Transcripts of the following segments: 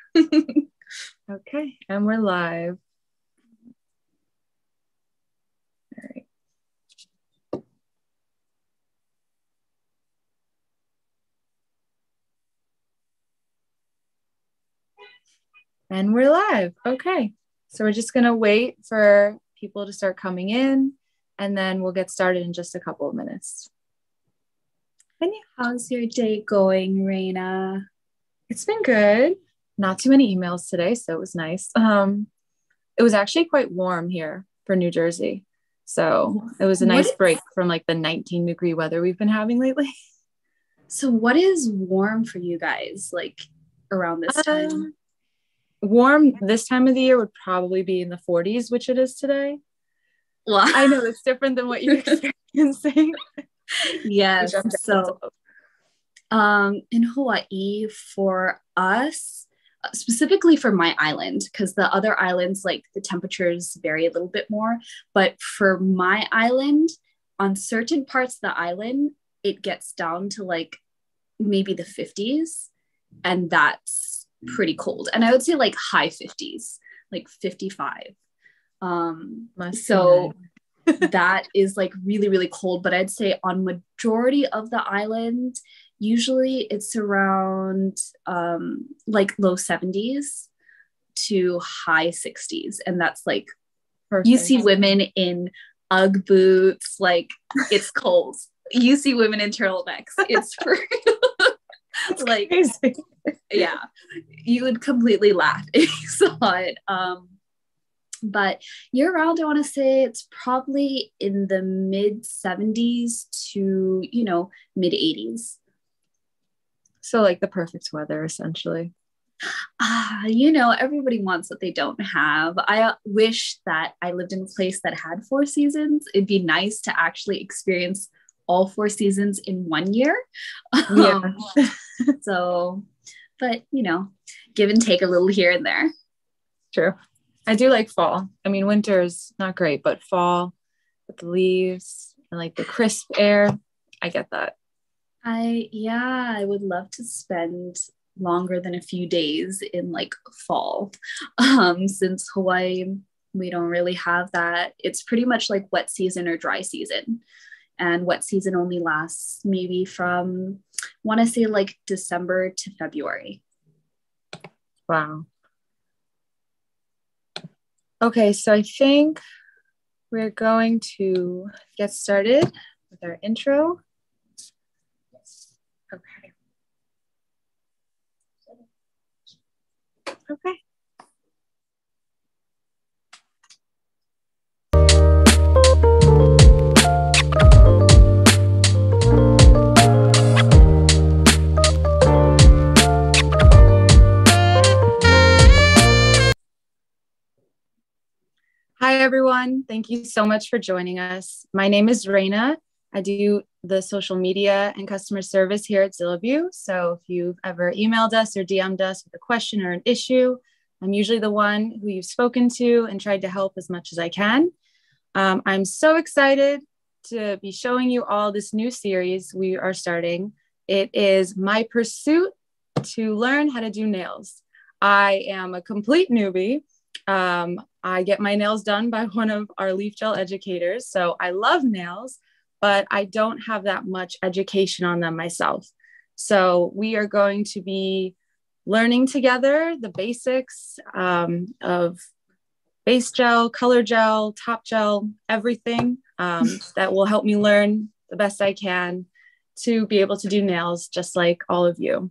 okay, and we're live. All right. And we're live. Okay. So we're just going to wait for people to start coming in and then we'll get started in just a couple of minutes. And how's your day going, Reina? It's been good. Not too many emails today, so it was nice. Um, it was actually quite warm here for New Jersey. So it was a nice is, break from like the 19 degree weather we've been having lately. So, what is warm for you guys like around this time? Um, warm this time of the year would probably be in the 40s, which it is today. Well, I know it's different than what you're experiencing. yes. So, um, in Hawaii, for us, specifically for my island, because the other islands, like the temperatures vary a little bit more. But for my island, on certain parts of the island, it gets down to like maybe the 50s. And that's pretty cold. And I would say like high 50s, like 55. Um, so that is like really, really cold. But I'd say on majority of the island, usually it's around um, like low 70s to high 60s and that's like Perfect. you see women in ugg boots like it's cold you see women in turtlenecks it's for like crazy. yeah you would completely laugh if you saw it um but year round i want to say it's probably in the mid 70s to you know mid 80s so, like the perfect weather, essentially. Ah, you know, everybody wants what they don't have. I uh, wish that I lived in a place that had four seasons. It'd be nice to actually experience all four seasons in one year. Yeah. So, but you know, give and take a little here and there. True. I do like fall. I mean, winter is not great, but fall with the leaves and like the crisp air, I get that. I yeah, I would love to spend longer than a few days in like fall. Um, since Hawaii, we don't really have that. It's pretty much like wet season or dry season. And wet season only lasts maybe from want to say like December to February. Wow. Okay, so I think we're going to get started with our intro. Okay. Okay. Hi, everyone. Thank you so much for joining us. My name is Reina. I do the social media and customer service here at Zillabeau. So if you've ever emailed us or DM'd us with a question or an issue, I'm usually the one who you've spoken to and tried to help as much as I can. Um, I'm so excited to be showing you all this new series we are starting. It is My Pursuit to Learn How to Do Nails. I am a complete newbie. Um, I get my nails done by one of our Leafgel educators. So I love nails but I don't have that much education on them myself. So we are going to be learning together the basics um, of base gel, color gel, top gel, everything um, that will help me learn the best I can to be able to do nails just like all of you.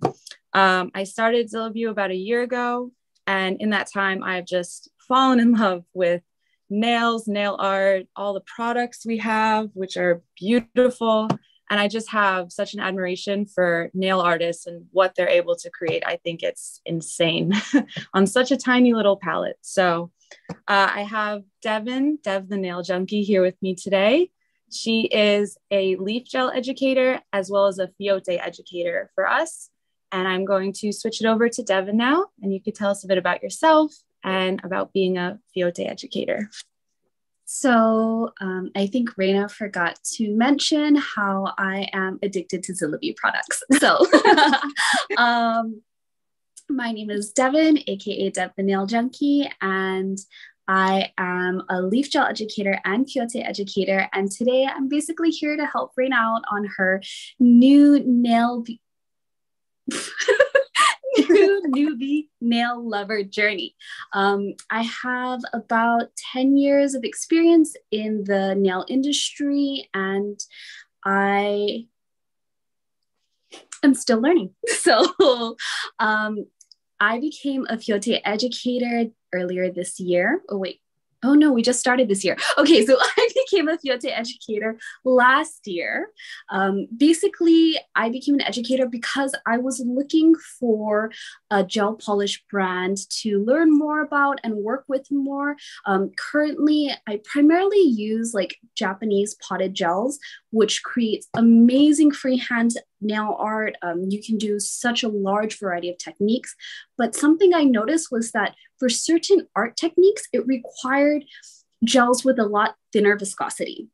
Um, I started Zillabeau about a year ago, and in that time, I've just fallen in love with nails, nail art, all the products we have, which are beautiful. And I just have such an admiration for nail artists and what they're able to create. I think it's insane on such a tiny little palette. So uh, I have Devon, Dev the Nail Junkie, here with me today. She is a Leafgel educator as well as a Fiote educator for us. And I'm going to switch it over to Devon now, and you could tell us a bit about yourself and about being a Fiote educator. So um, I think Reina forgot to mention how I am addicted to Zillabeau products. So um, My name is Devon, aka Dev the Nail Junkie, and I am a Leafgel educator and Fiote educator. And today I'm basically here to help Rain out on her new nail. Be- new newbie nail lover journey. Um, I have about 10 years of experience in the nail industry and I am still learning. So um, I became a Fiote educator earlier this year. Oh, wait, Oh no, we just started this year. Okay, so I became a Fiote educator last year. Um, basically, I became an educator because I was looking for a gel polish brand to learn more about and work with more. Um, currently, I primarily use like Japanese potted gels, which creates amazing freehand nail art. Um, you can do such a large variety of techniques. But something I noticed was that for certain art techniques, it required gels with a lot thinner viscosity.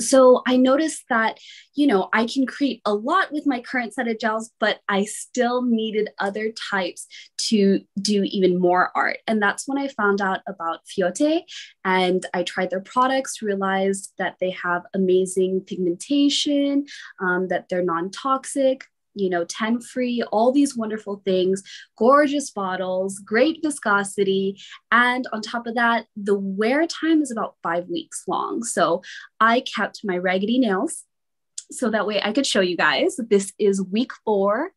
So I noticed that, you know, I can create a lot with my current set of gels, but I still needed other types to do even more art. And that's when I found out about Fiote and I tried their products, realized that they have amazing pigmentation, um, that they're non toxic, you know, 10 free, all these wonderful things, gorgeous bottles, great viscosity. And on top of that, the wear time is about five weeks long. So I kept my raggedy nails so that way I could show you guys. This is week four.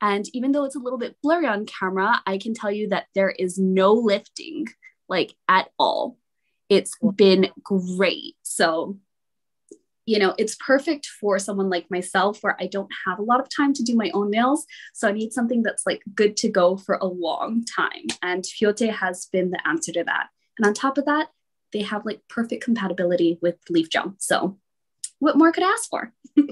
And even though it's a little bit blurry on camera, I can tell you that there is no lifting like at all. It's been great. So you know, it's perfect for someone like myself where I don't have a lot of time to do my own nails. So I need something that's like good to go for a long time. And Fiote has been the answer to that. And on top of that, they have like perfect compatibility with Leafgel. So what more could I ask for?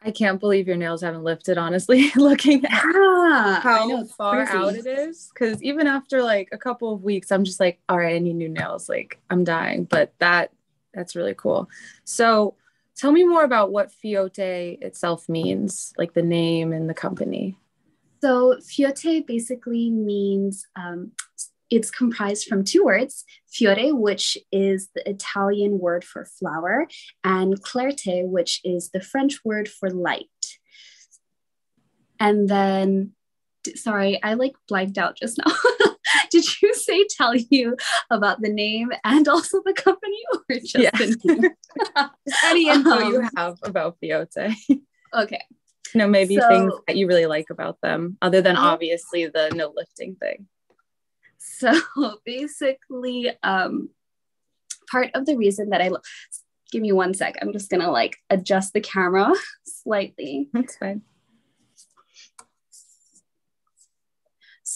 I can't believe your nails haven't lifted, honestly, looking at yeah, how know, far crazy. out it is. Cause even after like a couple of weeks, I'm just like, all right, I need new nails. Like I'm dying. But that that's really cool. So tell me more about what Fiote itself means, like the name and the company. So Fiote basically means um, it's comprised from two words, fiore, which is the Italian word for flower, and clarté, which is the French word for light. And then, sorry, I like blanked out just now. did you say tell you about the name and also the company or just yeah. the name? any info um, you have about Fiote. Okay. No, maybe so, things that you really like about them, other than obviously the no lifting thing. So basically, um, part of the reason that I lo- give me one sec. I'm just gonna like adjust the camera slightly. That's fine.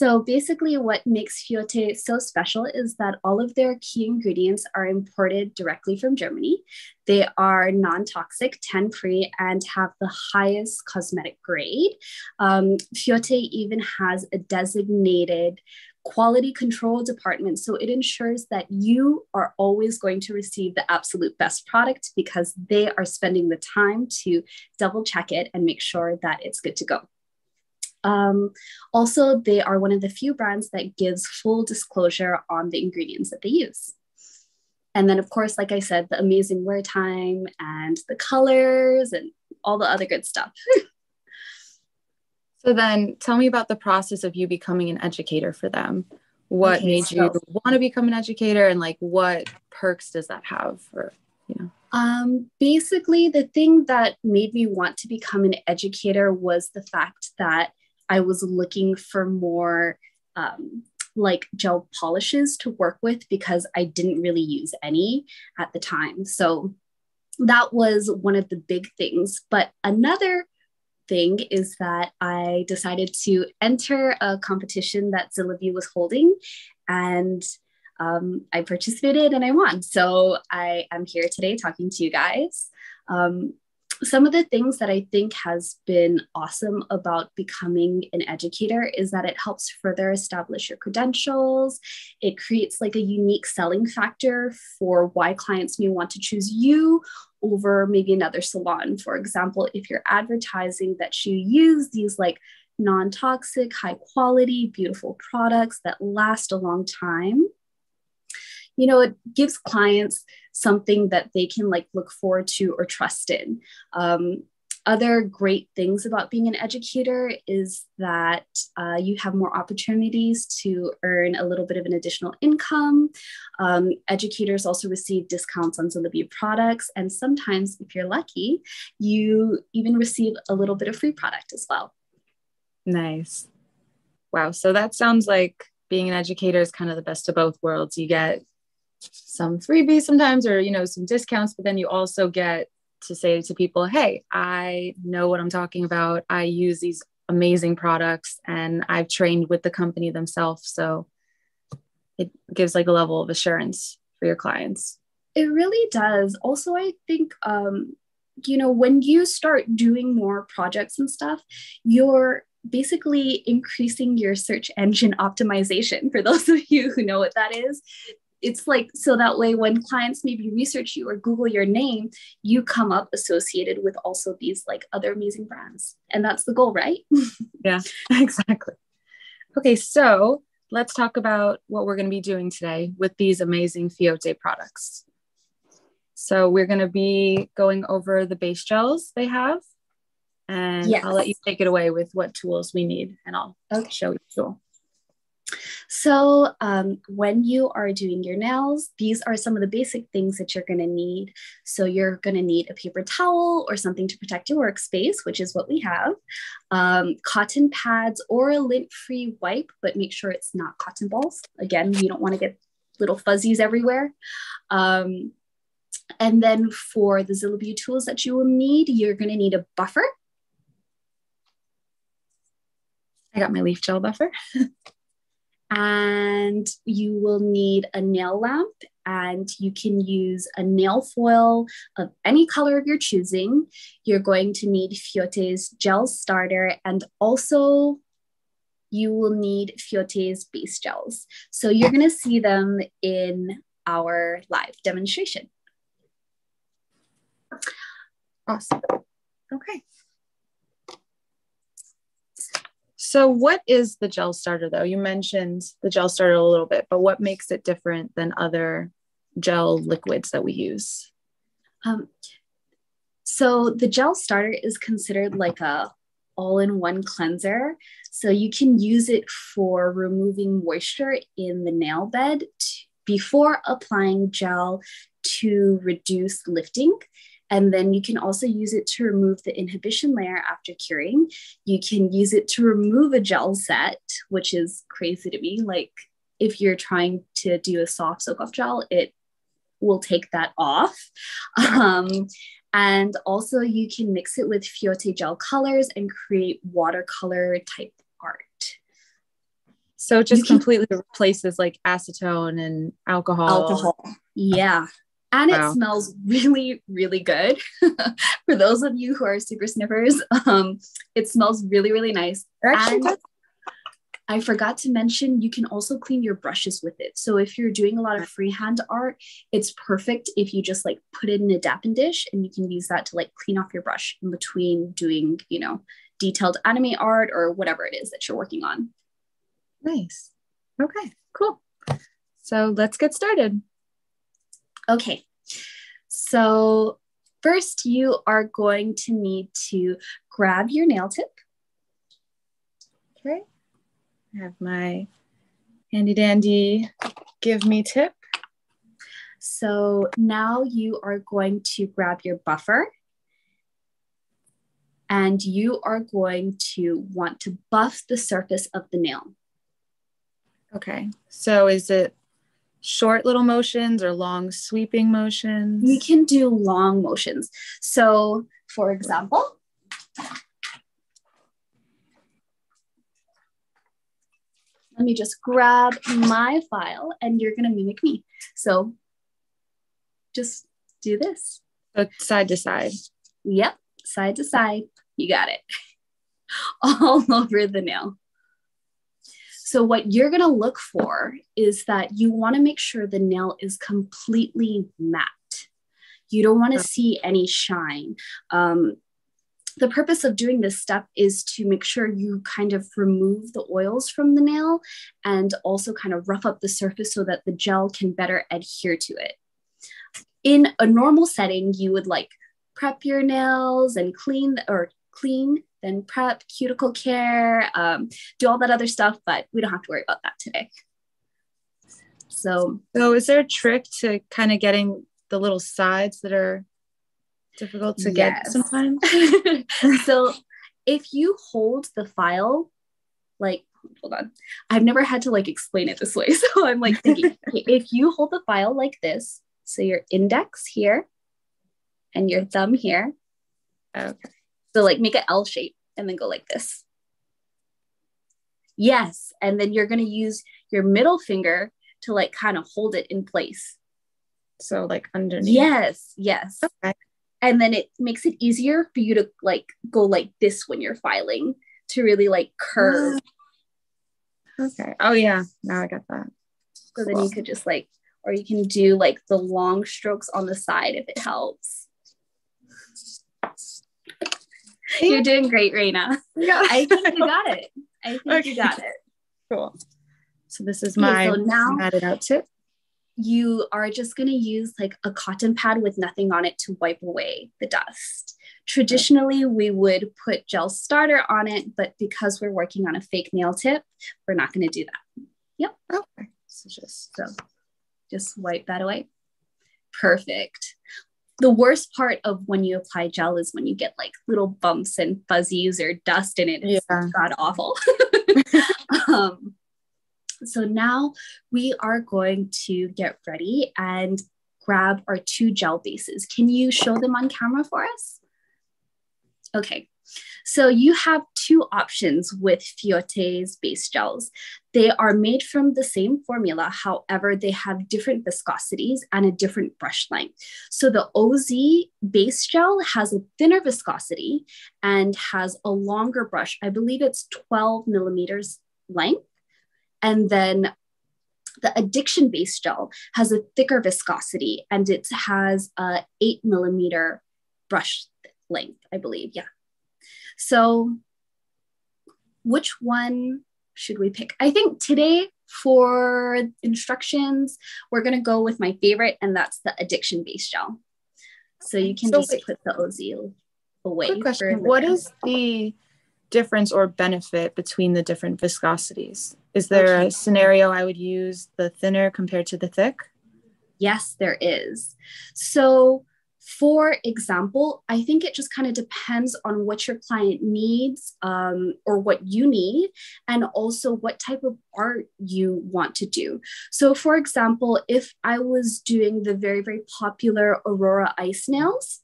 So basically what makes Fiote so special is that all of their key ingredients are imported directly from Germany. They are non-toxic, 10-free, and have the highest cosmetic grade. Um, Fiote even has a designated quality control department. So it ensures that you are always going to receive the absolute best product because they are spending the time to double check it and make sure that it's good to go. Um, also, they are one of the few brands that gives full disclosure on the ingredients that they use. And then, of course, like I said, the amazing wear time and the colors and all the other good stuff. so then tell me about the process of you becoming an educator for them. What okay, made so, you want to become an educator and like what perks does that have for, you know? Um, basically, the thing that made me want to become an educator was the fact that I was looking for more um, like gel polishes to work with because I didn't really use any at the time. So that was one of the big things. But another thing is that I decided to enter a competition that Zillabeau was holding and um, I participated and I won. So I am here today talking to you guys. Um, some of the things that I think has been awesome about becoming an educator is that it helps further establish your credentials. It creates like a unique selling factor for why clients may want to choose you over maybe another salon. For example, if you're advertising that you use these like non toxic, high quality, beautiful products that last a long time. You know, it gives clients something that they can like look forward to or trust in. Um, other great things about being an educator is that uh, you have more opportunities to earn a little bit of an additional income. Um, educators also receive discounts on Zillabeau products. And sometimes, if you're lucky, you even receive a little bit of free product as well. Nice. Wow. So that sounds like being an educator is kind of the best of both worlds. You get some freebies sometimes or you know some discounts but then you also get to say to people, hey, I know what I'm talking about. I use these amazing products and I've trained with the company themselves. So it gives like a level of assurance for your clients. It really does. Also, I think, um, you know, when you start doing more projects and stuff, you're basically increasing your search engine optimization. For those of you who know what that is, it's like so that way when clients maybe research you or google your name you come up associated with also these like other amazing brands. And that's the goal right? Yeah exactly. Okay so let's talk about what we're going to be doing today with these amazing Fiote products. So we're going to be going over the base gels they have and yes. i'll let you take it away with what tools we need and i'll okay. show you. the tool so, um, when you are doing your nails, these are some of the basic things that you're going to need. So, you're going to need a paper towel or something to protect your workspace, which is what we have, um, cotton pads or a lint free wipe, but make sure it's not cotton balls. Again, you don't want to get little fuzzies everywhere. Um, and then for the Zillabeau tools that you will need, you're going to need a buffer. I got my Leafgel buffer. and you will need a nail lamp and you can use a nail foil of any color of your choosing. You're going to need Fiote's gel starter and also you will need Fiote's base gels. So you're going to see them in our live demonstration. Awesome. Okay. So, what is the gel starter though? You mentioned the gel starter a little bit, but what makes it different than other gel liquids that we use? Um, so, the gel starter is considered like a all-in-one cleanser. So you can use it for removing moisture in the nail bed t- before applying gel to reduce lifting. And then you can also use it to remove the inhibition layer after curing. You can use it to remove a gel set, which is crazy to me. Like if you're trying to do a soft soak off gel, it will take that off. Um, and also you can mix it with Fiote gel colors and create watercolor type art. So it just completely replaces like acetone and alcohol. Alcohol. Yeah and wow. it smells really really good. For those of you who are super sniffers um, it smells really really nice. And i forgot to mention you can also clean your brushes with it. So if you're doing a lot of freehand art it's perfect if you just like put it in a dappen dish and you can use that to like clean off your brush in between doing you know detailed anime art or whatever it is that you're working on. Nice. Okay cool. So let's get started Okay, so first you are going to need to grab your nail tip. Okay, I have my handy dandy give me tip. So now you are going to grab your buffer and you are going to want to buff the surface of the nail. Okay, so is it short little motions or long sweeping motions? We can do long motions. So, for example, let me just grab my file and you're going to mimic me. So, just do this. So side to side. Yep, side to side. You got it. All over the nail. So, what you're going to look for is that you want to make sure the nail is completely matte. You don't want to see any shine. Um, the purpose of doing this step is to make sure you kind of remove the oils from the nail and also kind of rough up the surface so that the gel can better adhere to it. In a normal setting, you would like prep your nails and clean or clean, then prep, cuticle care, um, do all that other stuff, but we don't have to worry about that today. So, so is there a trick to kind of getting the little sides that are difficult to yes. get sometimes. so if you hold the file, like, hold on, I've never had to like explain it this way. So I'm like thinking, if you hold the file like this, so your index here and your thumb here. Okay. So like make an L shape and then go like this. Yes. And then you're going to use your middle finger to like kind of hold it in place. So like underneath. Yes. Yes. Okay and then it makes it easier for you to like go like this when you're filing to really like curve okay oh yeah now i got that so then you could just like or you can do like the long strokes on the side if it helps you're doing great Reina. Yeah. i think you got it i think okay. you got it cool so this is my okay, so now added out tip you are just going to use like a cotton pad with nothing on it to wipe away the dust. Traditionally, we would put gel starter on it, but because we're working on a fake nail tip, we're not going to do that. Yep. Okay. So just so just wipe that away. Perfect. The worst part of when you apply gel is when you get like little bumps and fuzzies or dust in it. It's yeah. god awful. um, so now we are going to get ready and grab our two gel bases. Can you show them on camera for us? Okay, so you have two options with Fiote's base gels. They are made from the same formula, however, they have different viscosities and a different brush length. So the OZ base gel has a thinner viscosity and has a longer brush. I believe it's 12 millimeters length. And then the addiction base gel has a thicker viscosity and it has a eight millimeter brush length, I believe. Yeah. So which one should we pick? I think today for instructions, we're going to go with my favorite, and that's the addiction based gel. So you can so just wait. put the OZ away. Quick question. What is the difference or benefit between the different viscosities? Is there okay. a scenario I would use the thinner compared to the thick? Yes, there is. So, for example, I think it just kind of depends on what your client needs um, or what you need, and also what type of art you want to do. So, for example, if I was doing the very, very popular Aurora ice nails,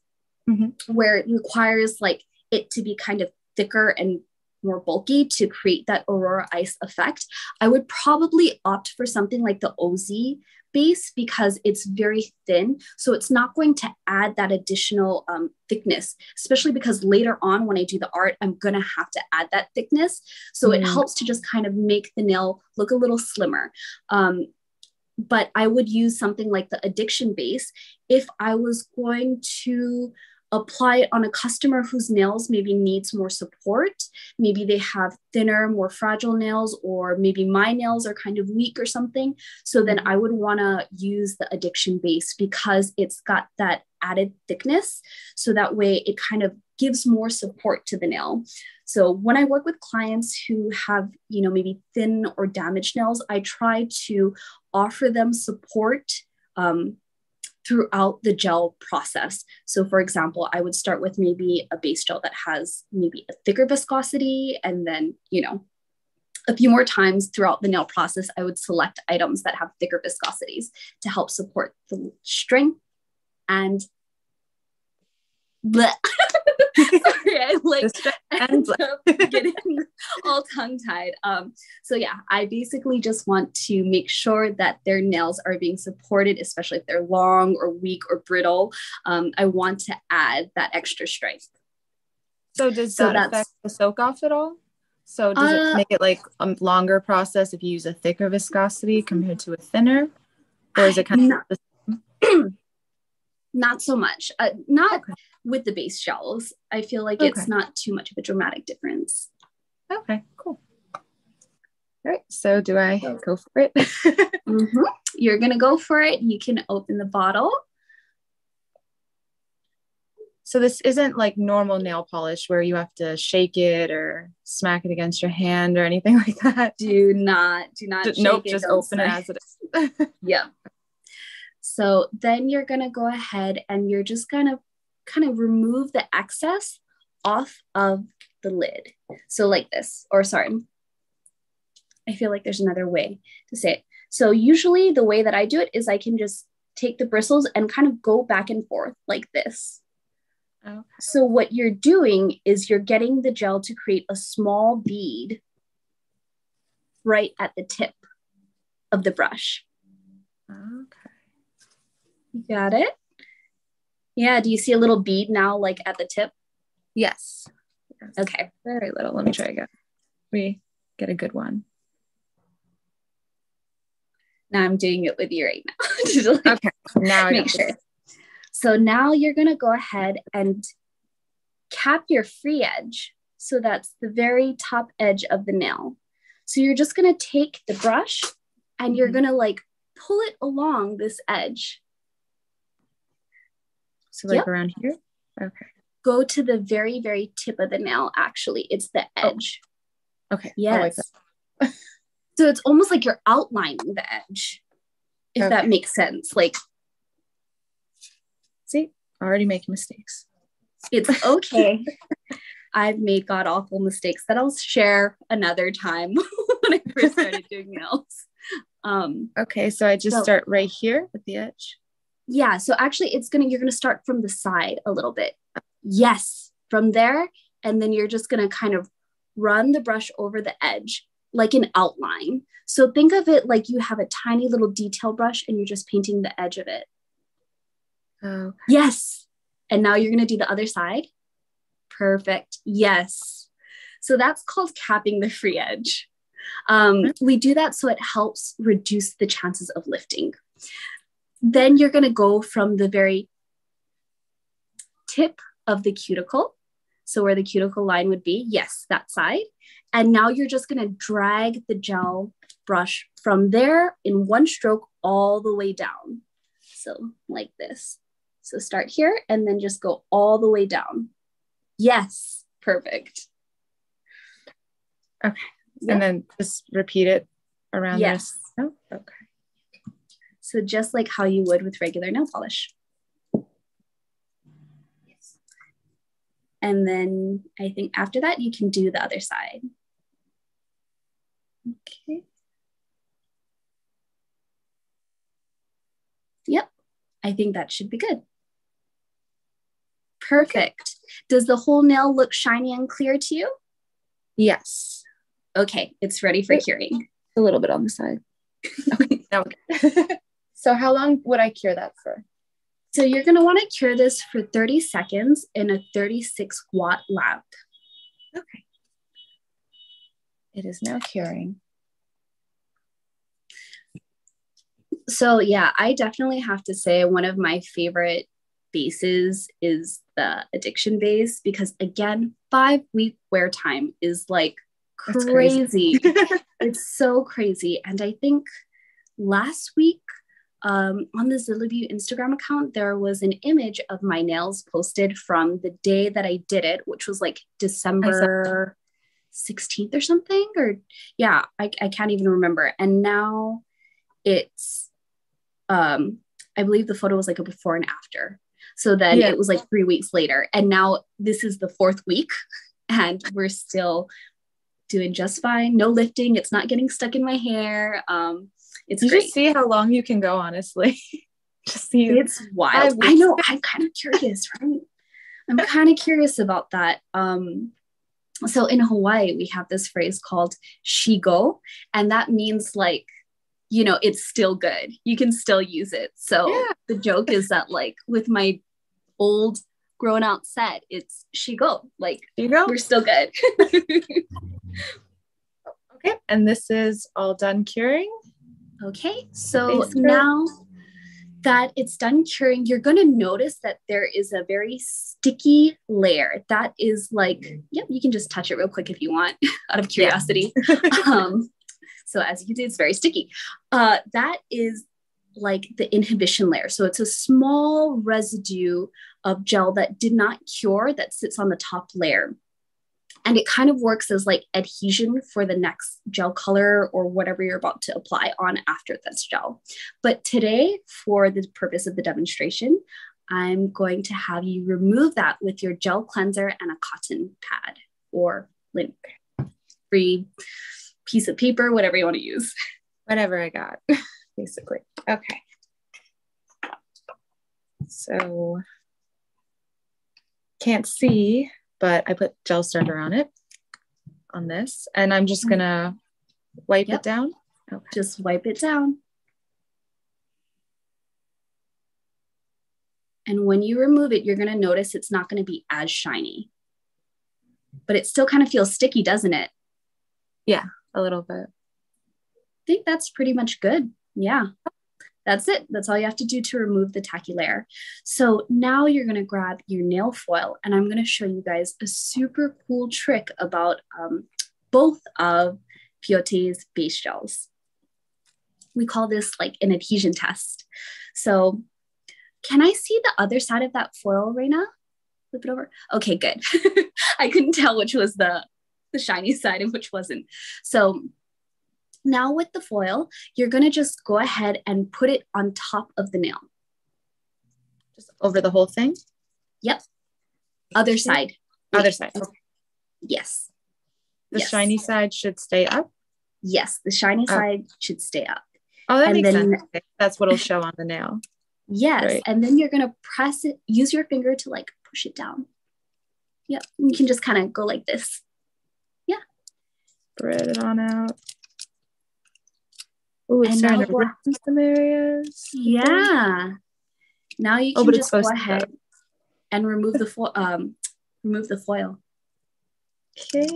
mm-hmm. where it requires like it to be kind of thicker and more bulky to create that aurora ice effect, I would probably opt for something like the OZ base because it's very thin. So it's not going to add that additional um, thickness, especially because later on when I do the art, I'm going to have to add that thickness. So mm. it helps to just kind of make the nail look a little slimmer. Um, but I would use something like the addiction base if I was going to apply it on a customer whose nails maybe needs more support. Maybe they have thinner, more fragile nails, or maybe my nails are kind of weak or something. So then I would want to use the addiction base because it's got that added thickness. So that way it kind of gives more support to the nail. So when I work with clients who have, you know, maybe thin or damaged nails, I try to offer them support um, throughout the gel process. So, for example, I would start with maybe a base gel that has maybe a thicker viscosity, and then, you know, a few more times throughout the nail process, I would select items that have thicker viscosities to help support the strength and Sorry, I like end up getting all tongue tied. Um, so yeah, I basically just want to make sure that their nails are being supported, especially if they're long or weak or brittle. Um, I want to add that extra strength. So does so that affect the soak off at all? So does uh, it make it like a longer process if you use a thicker viscosity compared to a thinner, or is it kind of the not so much. Uh, not okay. with the base shells I feel like okay. it's not too much of a dramatic difference. Okay, cool. All right, so do I go for it? mm-hmm. You're gonna go for it. You can open the bottle. So this isn't like normal nail polish where you have to shake it or smack it against your hand or anything like that. Do not, do not. D- nope, it, just open it as it is. yeah. So then you're gonna go ahead and you're just gonna kind of remove the excess off of the lid. So like this, or sorry, I feel like there's another way to say it. So usually the way that I do it is I can just take the bristles and kind of go back and forth like this. Okay. So what you're doing is you're getting the gel to create a small bead right at the tip of the brush. Okay. You got it? Yeah, do you see a little bead now like at the tip? Yes. yes. Okay. Very little. Let me try again. We get a good one. Now I'm doing it with you right now. like okay. Now make sure. So now you're going to go ahead and cap your free edge. So that's the very top edge of the nail. So you're just going to take the brush and you're mm-hmm. going to like pull it along this edge. So like yep. around here? Okay. Go to the very, very tip of the nail, actually. It's the oh. edge. Oh. Okay. Yes. Like so it's almost like you're outlining the edge, if okay. that makes sense. Like See, already making mistakes. It's okay. I've made god awful mistakes that I'll share another time when I first started doing nails. Um, okay, so I just so, start right here at the edge. Yeah, so actually, it's gonna you're gonna start from the side a little bit. Yes, from there, and then you're just gonna kind of run the brush over the edge like an outline. So think of it like you have a tiny little detail brush and you're just painting the edge of it. Okay. Yes. And now you're going to do the other side. Perfect. Yes. So that's called capping the free edge. Um, mm-hmm. we do that so it helps reduce the chances of lifting. Then you're going to go from the very tip of the cuticle. So, where the cuticle line would be, yes, that side. And now you're just going to drag the gel brush from there in one stroke all the way down. So, like this. So start here and then just go all the way down. Yes, perfect. Okay. Yep. And then just repeat it around yes. this. Oh, okay. So just like how you would with regular nail polish. Yes. And then I think after that, you can do the other side. Okay. Yep. I think that should be good. Perfect. Does the whole nail look shiny and clear to you? Yes. Okay, it's ready for curing. A little bit on the side. okay. okay. so how long would I cure that for? So you're going to want to cure this for 30 seconds in a 36 watt lamp. Okay. It is now curing. So yeah, I definitely have to say one of my favorite bases is the addiction base because again, five week wear time is like crazy. crazy. it's so crazy. And I think last week um, on the Zillabeau Instagram account, there was an image of my nails posted from the day that I did it, which was like December 16th or something. Or yeah, I, I can't even remember. And now it's, um, I believe the photo was like a before and after. So then yeah. it was like three weeks later. And now this is the fourth week and we're still doing just fine. No lifting. It's not getting stuck in my hair. Um, it's you great. just see how long you can go, honestly. just see it's wild. I know. I'm kind of curious, right? I'm kind of curious about that. Um, so in Hawaii, we have this phrase called shigo, and that means like you know it's still good you can still use it so yeah. the joke is that like with my old grown out set, it's she go. Like you go. We're still good. okay. And this is all done curing. Okay. So now that it's done curing, you're going to notice that there is a very sticky layer that is like, yep, you can just touch it real quick if you want out of curiosity. um, so as you can see, it's very sticky. Uh, that is like the inhibition layer. So it's a small residue of gel that did not cure that sits on the top layer and it kind of works as like adhesion for the next gel color or whatever you're about to apply on after this gel. But today, for the purpose of the demonstration, I'm going to have you remove that with your gel cleanser and a cotton pad or lint free piece of paper, whatever you want to use. Whatever I got, basically. Okay. So can't see but I put gel starter on it on this and I'm just mm. gonna wipe yep. it down. Okay. Just wipe it down. And when you remove it, you're gonna notice it's not gonna be as shiny, but it still kind of feels sticky, doesn't it? Yeah, a little bit. I think that's pretty much good. Yeah. That's it. That's all you have to do to remove the tacky layer. So now you're going to grab your nail foil and I'm going to show you guys a super cool trick about um, both of Fiote's base gels. We call this like an adhesion test. So can I see the other side of that foil, Reina? Flip it over. Okay, good. I couldn't tell which was the, the shiny side and which wasn't. So now with the foil, you're gonna just go ahead and put it on top of the nail. Just over the whole thing? Yep. Other side. Other side. Okay. Yes. The yes. shiny side should stay up? Yes, the shiny oh. side should stay up. Oh, that and makes then, sense. That's what'll show on the nail. Yes. Right. And then you're gonna press it, use your finger to like push it down. Yep. You can just kind of go like this. Yeah. Spread it on out. Oh, it's starting to rip in some areas. Yeah. Now you can oh, just go ahead and remove the foil. Um, remove the foil. Okay.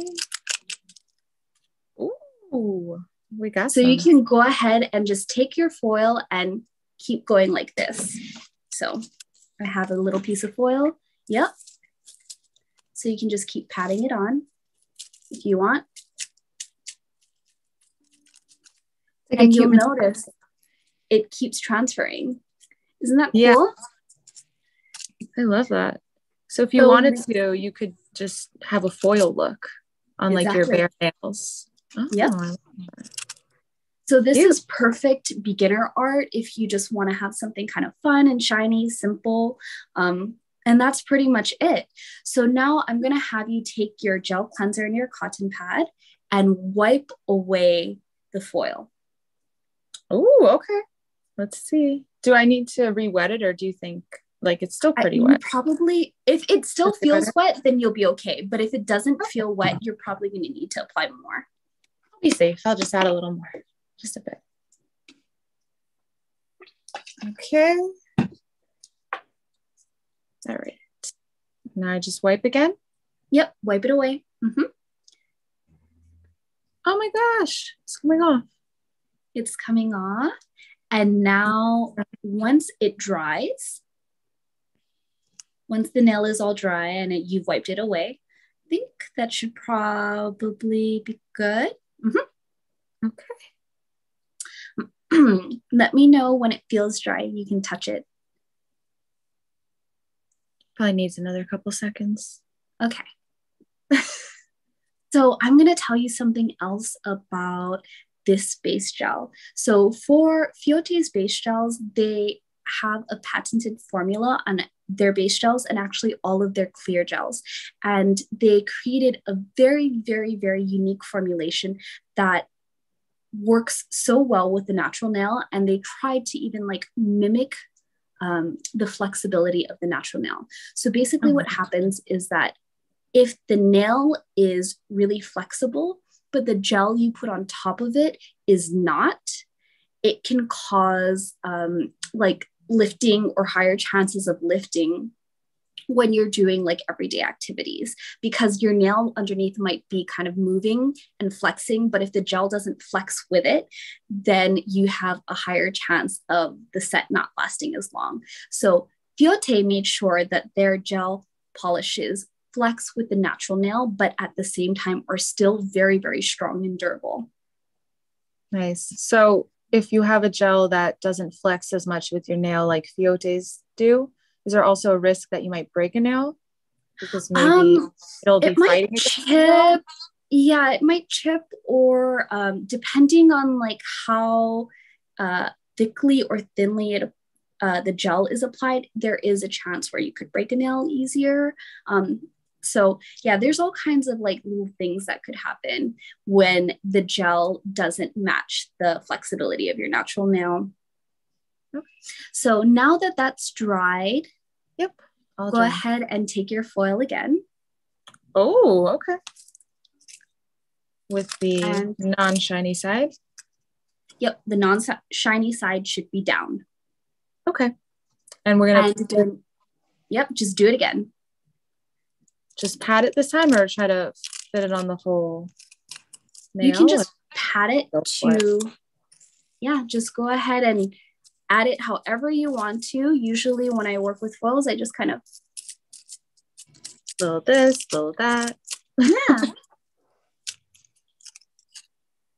Ooh, we got. So some. you can go ahead and just take your foil and keep going like this. So I have a little piece of foil. Yep. So you can just keep patting it on if you want. Like and you'll notice it keeps transferring. Isn't that cool? Yeah. I love that. So if you so, wanted to, you could just have a foil look on exactly. like your bare nails. Oh, yep. So this is perfect beginner art if you just want to have something kind of fun and shiny, simple. Um, and that's pretty much it. So now I'm going to have you take your gel cleanser and your cotton pad and wipe away the foil. Oh, okay. Let's see. Do I need to re-wet it or do you think like it's still pretty I, wet? Probably if it still That's feels wet, then you'll be okay. But if it doesn't feel wet, you're probably gonna need to apply more. I'll be safe. I'll just add a little more, just a bit. Okay. All right. Now I just wipe again. Yep, wipe it away. Mm-hmm. Oh my gosh, it's coming off it's coming off. And now once it dries, once the nail is all dry and it, you've wiped it away, I think that should probably be good. Mm-hmm. Okay. Let me know when it feels dry. You can touch it. Probably needs another couple seconds. Okay. so I'm going to tell you something else about this base gel. So for Fiote's base gels, they have a patented formula on their base gels and actually all of their clear gels. And they created a very, very, very unique formulation that works so well with the natural nail. And they tried to even like mimic um, the flexibility of the natural nail. So basically, oh what happens is that if the nail is really flexible, but the gel you put on top of it is not, it can cause um, like lifting or higher chances of lifting when you're doing like everyday activities because your nail underneath might be kind of moving and flexing but if the gel doesn't flex with it then you have a higher chance of the set not lasting as long. So Fiote made sure that their gel polishes flex with the natural nail but at the same time are still very very strong and durable. Nice. So if you have a gel that doesn't flex as much with your nail like Fiote's do is there also a risk that you might break a nail? Because maybe um, it'll be it chip. yeah it might chip or um, depending on like how uh, thickly or thinly it uh, the gel is applied there is a chance where you could break a nail easier. Um, so yeah there's all kinds of like little things that could happen when the gel doesn't match the flexibility of your natural nail so now that that's dried, yep, I'll go dry. ahead and take your foil again. Oh, okay. With the non-shiny side? Yep, the non-shiny side should be down. Okay. And we're gonna yep, just do it again. Just pat it this time or try to fit it on the whole nail? You can just pat it to yeah, just go ahead and add it however you want to. Usually when I work with foils, I just kind of little this, little that. Yeah.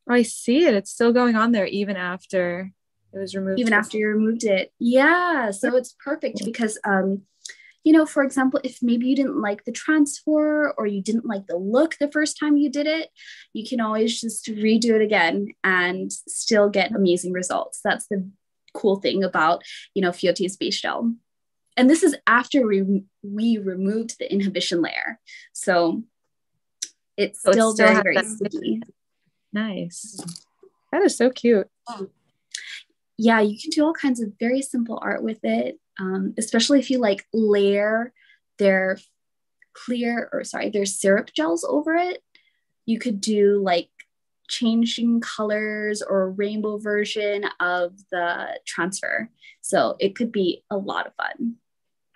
Oh, I see it. It's still going on there even after it was removed. Even after you removed it. Yeah. So it's perfect because um, you know, for example, if maybe you didn't like the transfer or you didn't like the look the first time you did it, you can always just redo it again and still get amazing results. That's the cool thing about, you know, Fiote's base gel. And this is after we, we removed the inhibition layer. So it's so still, still very, very sticky. Nice. That is so cute. Yeah, you can do all kinds of very simple art with it, um, especially if you like layer their clear or sorry, their syrup gels over it. You could do like changing colors or rainbow version of the transfer. So it could be a lot of fun.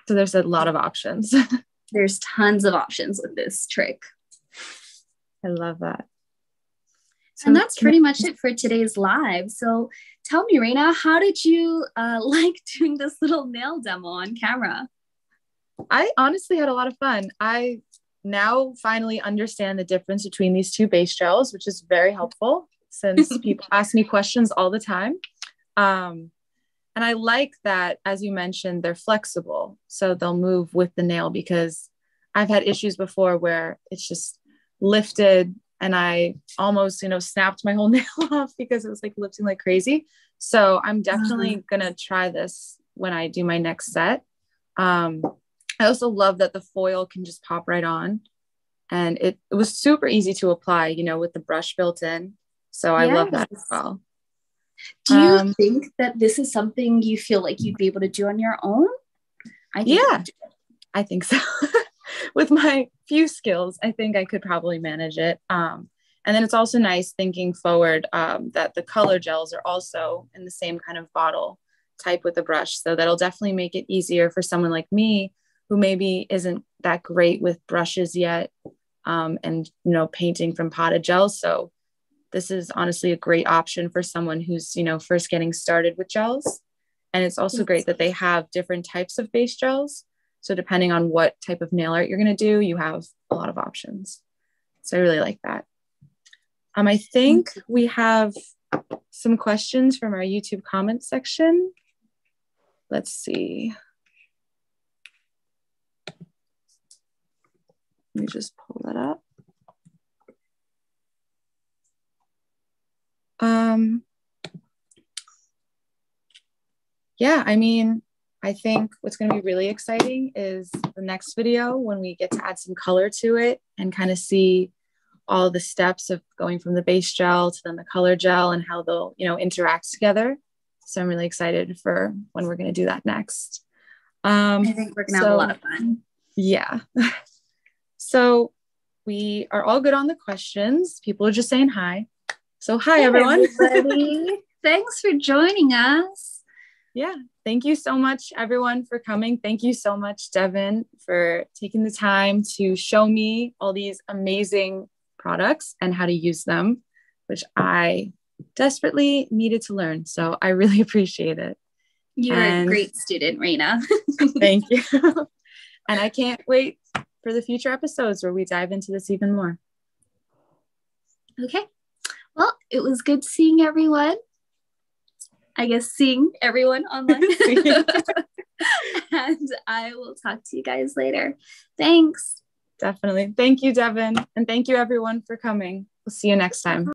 So there's a lot of options. there's tons of options with this trick. I love that. So and that's pretty much it for today's live. So tell me, Reina, how did you uh, like doing this little nail demo on camera? I honestly had a lot of fun. I now finally understand the difference between these two base gels, which is very helpful since people ask me questions all the time. Um, and I like that, as you mentioned, they're flexible. So they'll move with the nail because I've had issues before where it's just lifted and I almost, you know, snapped my whole nail off because it was like lifting like crazy. So I'm definitely going to try this when I do my next set. Um, I also love that the foil can just pop right on. And it, it was super easy to apply, you know, with the brush built in. So I yes. love that as well. Do you um, think that this is something you feel like you'd be able to do on your own? I yeah, I think so. with my few skills, I think I could probably manage it. Um, and then it's also nice thinking forward um, that the color gels are also in the same kind of bottle type with the brush. So that'll definitely make it easier for someone like me who maybe isn't that great with brushes yet um, and you know painting from potted gels so this is honestly a great option for someone who's you know first getting started with gels and it's also great that they have different types of base gels so depending on what type of nail art you're going to do you have a lot of options. So i really like that. Um, i think we have some questions from our youtube comment section. Let's see. Let me just pull that up. Um, yeah, I mean, I think what's going to be really exciting is the next video when we get to add some color to it and kind of see all the steps of going from the base gel to then the color gel and how they'll, you know, interact together. So I'm really excited for when we're going to do that next. Um, I think we're going to so, have a lot of fun. Yeah. So we are all good on the questions. People are just saying hi. So hi, hey, everyone. Thanks for joining us. Yeah, thank you so much, everyone, for coming. Thank you so much, Devon, for taking the time to show me all these amazing products and how to use them, which I desperately needed to learn. So I really appreciate it. You're and a great student, Reina. thank you. and I can't wait for the future episodes where we dive into this even more. Okay. Well, it was good seeing everyone. I guess seeing everyone online. and I will talk to you guys later. Thanks. Definitely. Thank you, Devon. And thank you, everyone, for coming. We'll see you next time.